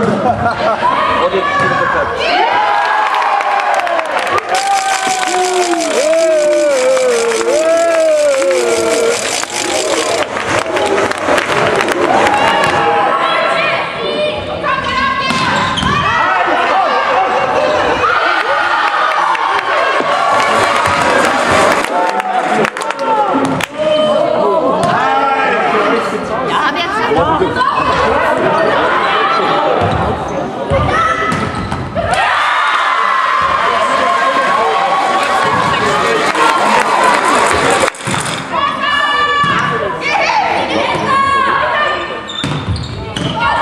Und jetzt geht es Yeah.